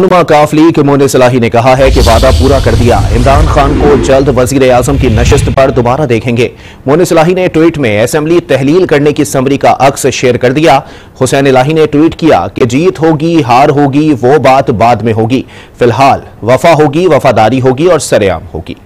नुमा काफ लीग मोने सलाही ने कहा है कि वादा पूरा कर दिया। इमरान खान को जल्द वज़ीर आज़म की नशस्त पर दोबारा देखेंगे। मोने सलाही ने ट्वीट में असम्बली तहलील करने की समरी का अक्स शेयर कर दिया। हुसैन इलाही ने ट्वीट किया कि जीत होगी, हार होगी, वो बात बाद में होगी। फ़िलहाल वफा होगी, वफादारी होगी और सरेआम होगी।